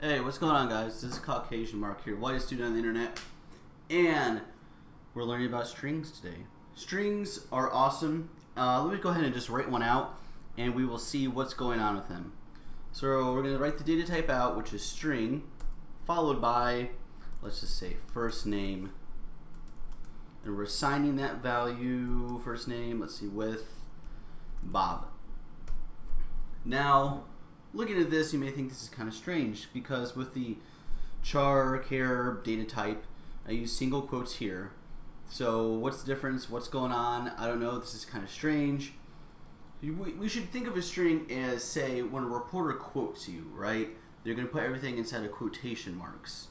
Hey, what's going on, guys? This is Caucasian Mark here, whitest student on the internet, and we're learning about strings today. Strings are awesome. Uh, let me go ahead and just write one out, and we will see what's going on with them. So we're going to write the data type out, which is string, followed by, let's just say, first name, and we're assigning that value, first name, let's see, with Bob. Now, looking at this, you may think this is kind of strange because with the char care data type, I use single quotes here. So what's the difference? What's going on? I don't know. This is kind of strange. We should think of a string as, say, when a reporter quotes you, right? They're going to put everything inside of quotation marks.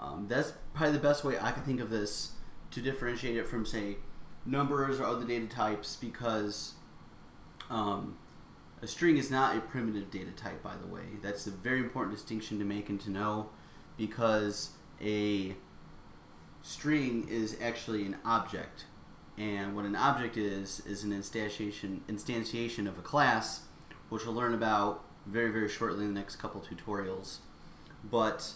Um, that's probably the best way I can think of this to differentiate it from, say, numbers or other data types because um, a string is not a primitive data type, by the way. That's a very important distinction to make and to know because a string is actually an object. And what an object is, is an instantiation, instantiation of a class, which we'll learn about very, very shortly in the next couple tutorials. But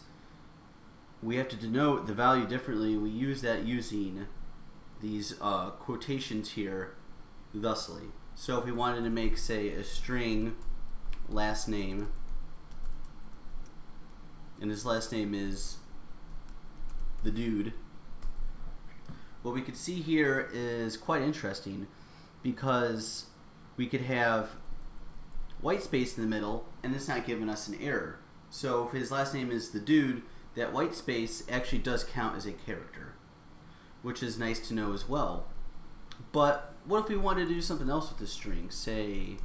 we have to denote the value differently. We use that using these uh, quotations here thusly. So if we wanted to make, say, a string last name, and his last name is the dude, what we could see here is quite interesting because we could have white space in the middle and it's not giving us an error. So if his last name is the dude, that white space actually does count as a character, which is nice to know as well. But what if we wanted to do something else with the string? Say,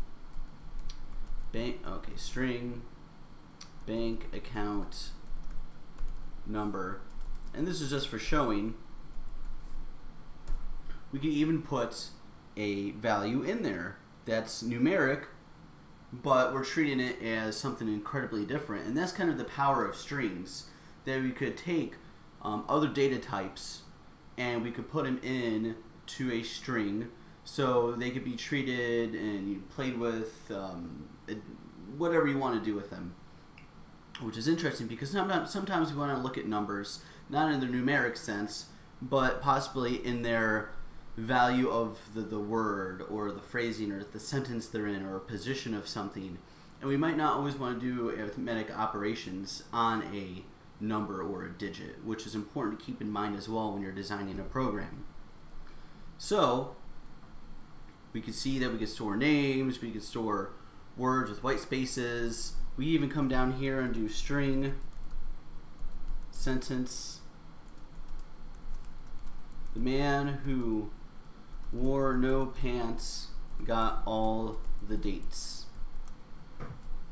bank, okay, string, bank account number. And this is just for showing. We can even put a value in there that's numeric, but we're treating it as something incredibly different. And that's kind of the power of strings, that we could take um, other data types and we could put them in to a string so they could be treated and played with um, whatever you want to do with them. Which is interesting because sometimes, sometimes we want to look at numbers not in the numeric sense but possibly in their value of the, the word or the phrasing or the sentence they're in or a position of something. And we might not always want to do arithmetic operations on a number or a digit which is important to keep in mind as well when you're designing a program. So we can see that we can store names, we can store words with white spaces. We even come down here and do string, sentence. The man who wore no pants got all the dates.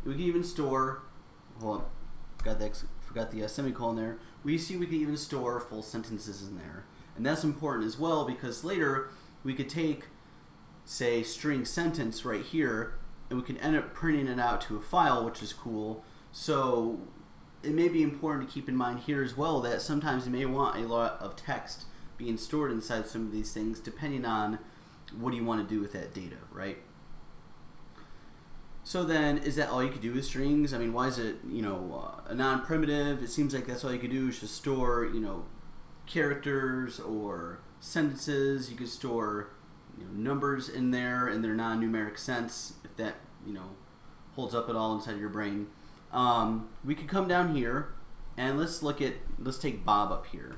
We can even store, hold on, got the, forgot the uh, semicolon there. We see we can even store full sentences in there. And that's important as well because later we could take, say, string sentence right here, and we can end up printing it out to a file, which is cool. So it may be important to keep in mind here as well that sometimes you may want a lot of text being stored inside some of these things depending on what do you want to do with that data, right? So then, is that all you could do with strings? I mean, why is it, you know, uh, a non-primitive? It seems like that's all you could do is just store, you know, characters or sentences. You could store you know, numbers in there in their non-numeric sense, if that you know holds up at all inside your brain. Um, we could come down here and let's look at let's take Bob up here.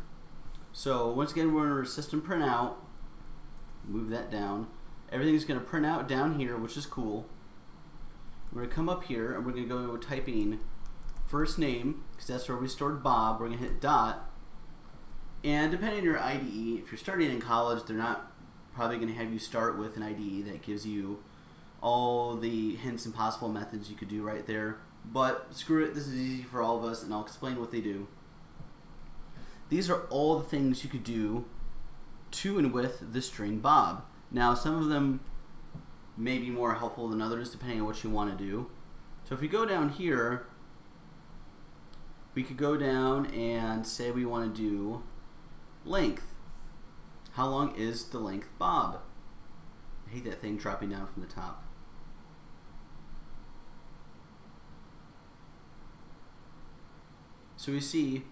So once again, we're our system printout. Move that down. Everything's going to print out down here, which is cool. We're going to come up here and we're going to go typing first name because that's where we stored Bob. We're going to hit dot and depending on your IDE, if you're starting in college, they're not probably going to have you start with an IDE that gives you all the hints and possible methods you could do right there. But screw it, this is easy for all of us, and I'll explain what they do. These are all the things you could do to and with the string Bob. Now, some of them may be more helpful than others, depending on what you want to do. So if we go down here, we could go down and say we want to do Length. How long is the length bob? I hate that thing dropping down from the top. So we see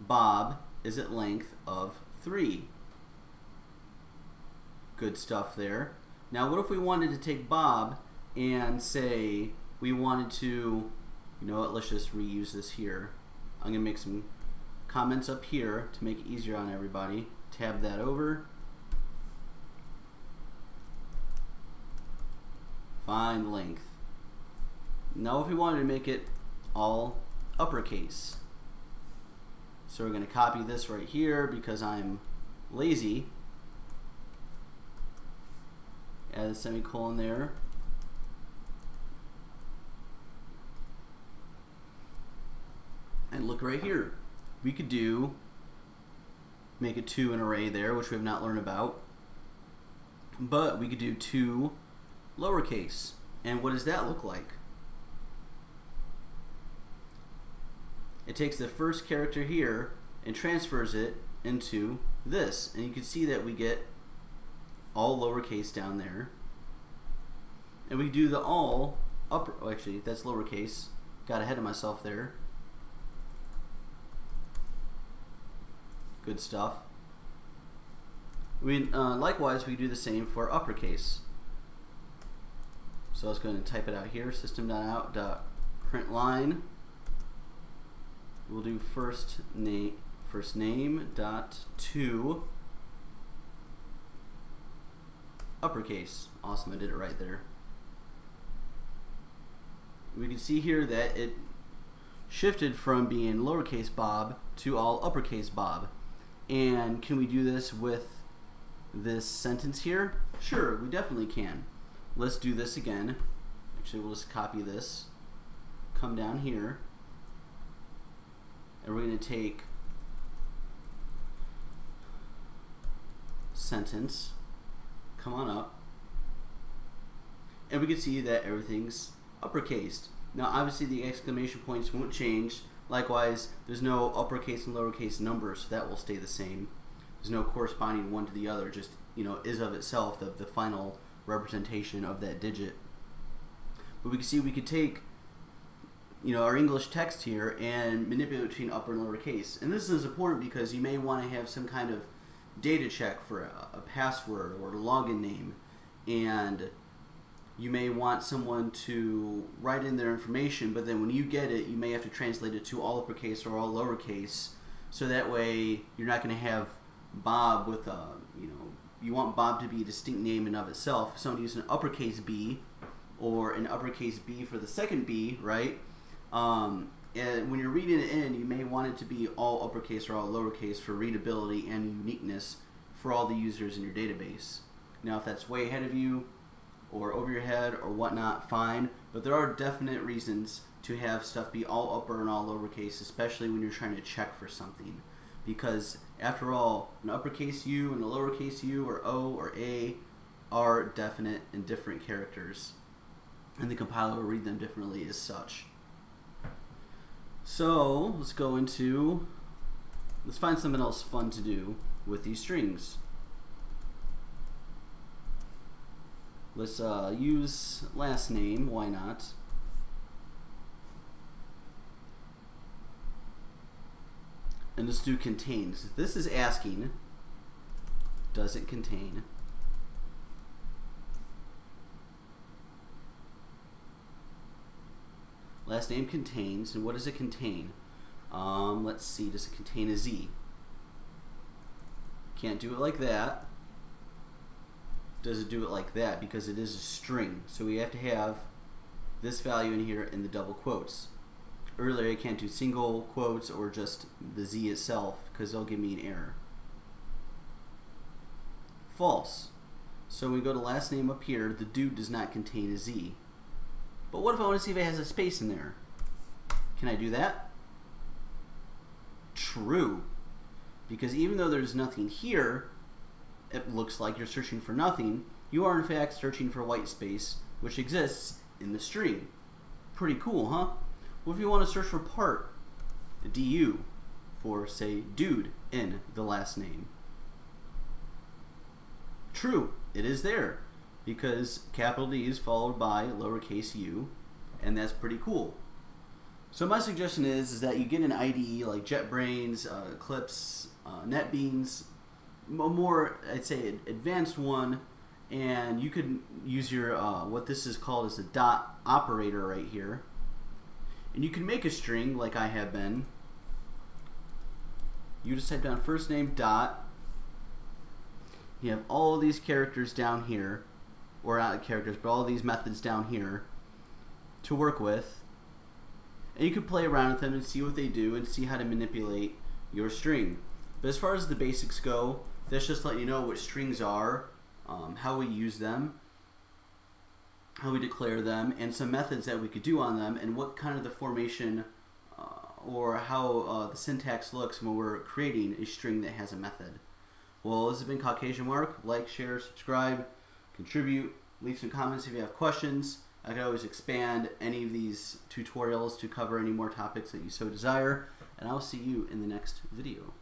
Bob is at length of 3. Good stuff there. Now what if we wanted to take Bob and say we wanted to, you know what, let's just reuse this here. I'm going to make some comments up here to make it easier on everybody. Tab that over. Find length. Now if we wanted to make it all uppercase. So we're going to copy this right here because I'm lazy. Add a semicolon there. And look right here. We could do, make a two an array there, which we have not learned about. But we could do to lowercase. And what does that look like? It takes the first character here and transfers it into this. And you can see that we get all lowercase down there. And we do the all upper, oh actually that's lowercase. Got ahead of myself there. Good stuff. We uh, Likewise, we do the same for uppercase. So I was going to type it out here, system.out.println. We'll do first name first name dot to uppercase. Awesome, I did it right there. We can see here that it shifted from being lowercase bob to all uppercase bob. And can we do this with this sentence here? Sure, we definitely can. Let's do this again. Actually, we'll just copy this, come down here, and we're going to take sentence, come on up, and we can see that everything's uppercased. Now obviously the exclamation points won't change. Likewise, there's no uppercase and lowercase numbers, so that will stay the same. There's no corresponding one to the other, just you know, is of itself the, the final representation of that digit. But we can see we could take you know our English text here and manipulate between upper and lowercase. And this is important because you may want to have some kind of data check for a, a password or a login name, and you may want someone to write in their information, but then when you get it, you may have to translate it to all uppercase or all lowercase, so that way you're not going to have Bob with a you know you want Bob to be a distinct name in of itself. If somebody uses an uppercase B or an uppercase B for the second B, right? Um, and when you're reading it in, you may want it to be all uppercase or all lowercase for readability and uniqueness for all the users in your database. Now, if that's way ahead of you or over your head or whatnot, fine. But there are definite reasons to have stuff be all upper and all lowercase, especially when you're trying to check for something. Because after all, an uppercase U and a lowercase u or O or A are definite and different characters. And the compiler will read them differently as such. So let's go into, let's find something else fun to do with these strings. Let's uh, use last name, why not? And let's do contains. This is asking, does it contain Last name contains, and what does it contain? Um, let's see, does it contain a Z? Can't do it like that. Does it do it like that? Because it is a string. So we have to have this value in here in the double quotes. Earlier I can't do single quotes or just the Z itself because they'll give me an error. False. So we go to last name up here, the dude does not contain a Z. But what if I want to see if it has a space in there? Can I do that? True. Because even though there's nothing here, it looks like you're searching for nothing. You are in fact searching for white space, which exists in the string. Pretty cool, huh? What if you want to search for part? Du for, say, dude in the last name. True, it is there because capital D is followed by lowercase u, and that's pretty cool. So my suggestion is, is that you get an IDE like JetBrains, uh, Eclipse, uh, NetBeans, more I'd say advanced one, and you could use your uh, what this is called is a dot operator right here, and you can make a string like I have been. You just type down first name dot. You have all these characters down here, or not characters, but all these methods down here to work with and you can play around with them and see what they do and see how to manipulate your string. But as far as the basics go, that's just let you know what strings are, um, how we use them, how we declare them, and some methods that we could do on them, and what kind of the formation uh, or how uh, the syntax looks when we're creating a string that has a method. Well, this has been Caucasian Mark. Like, share, subscribe, contribute, leave some comments if you have questions. I could always expand any of these tutorials to cover any more topics that you so desire, and I'll see you in the next video.